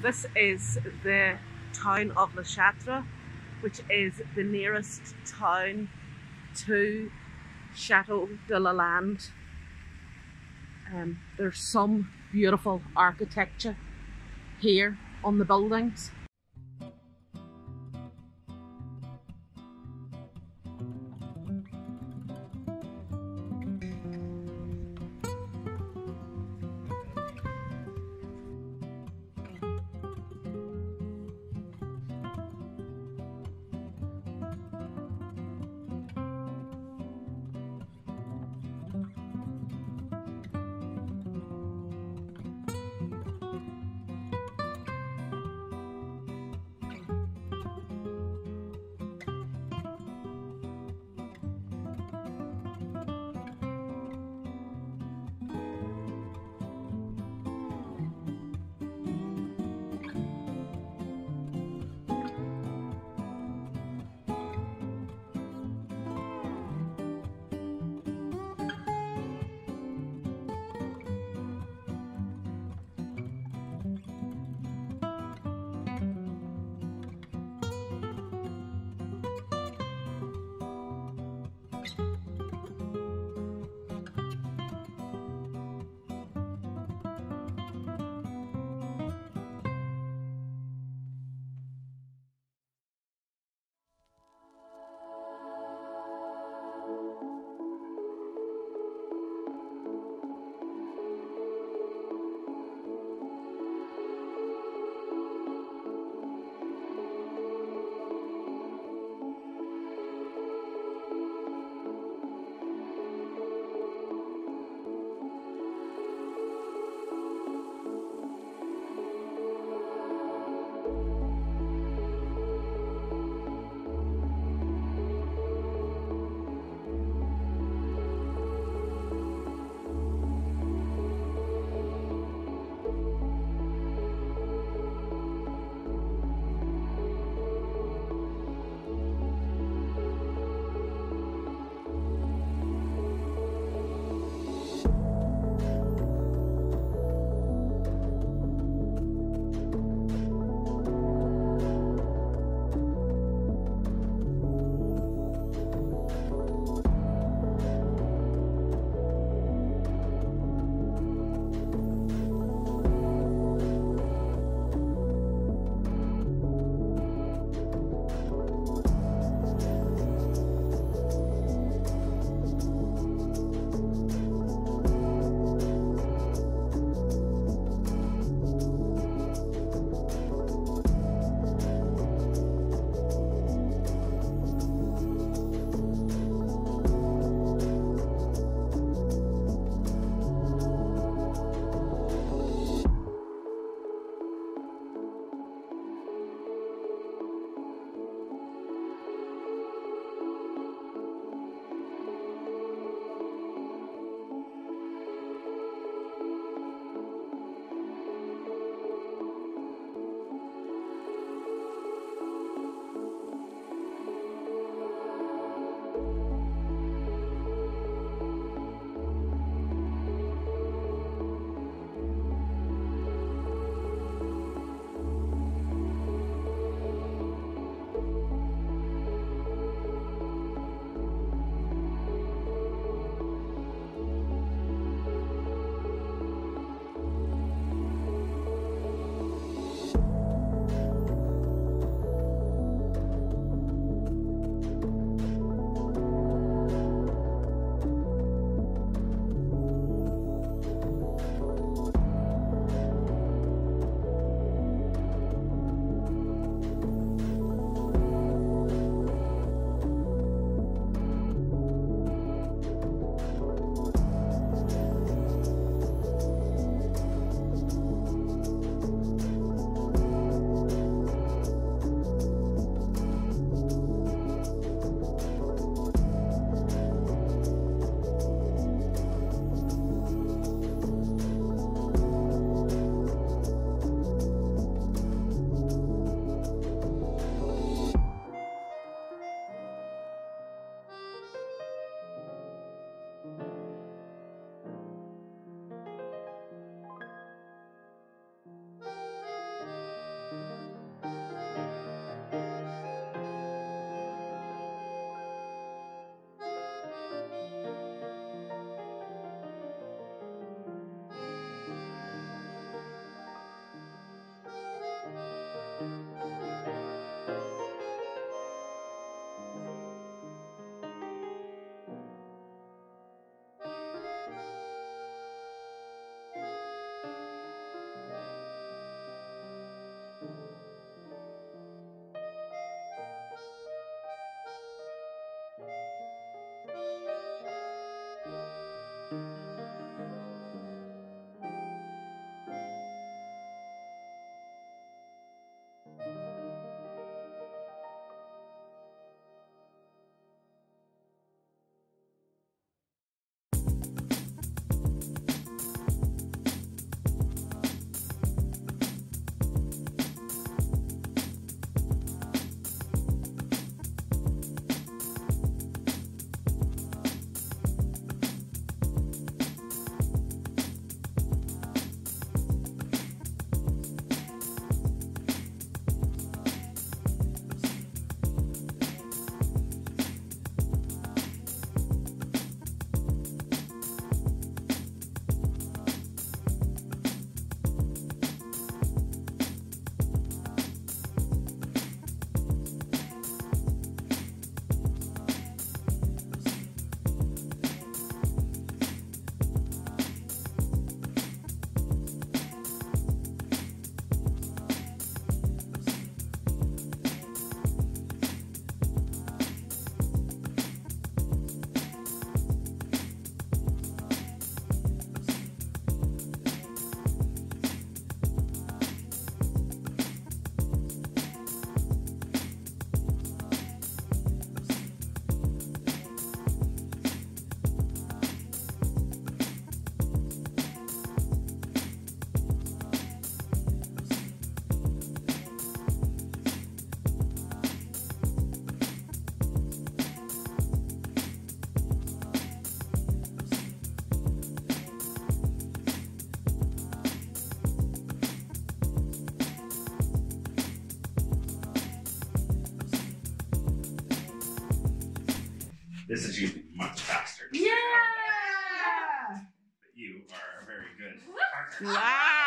This is the town of Le Châtre, which is the nearest town to Chateau de Lalande. Um, there's some beautiful architecture here on the buildings. This is usually much faster. Yeah! But you are a very good partner. Wow! Whoa!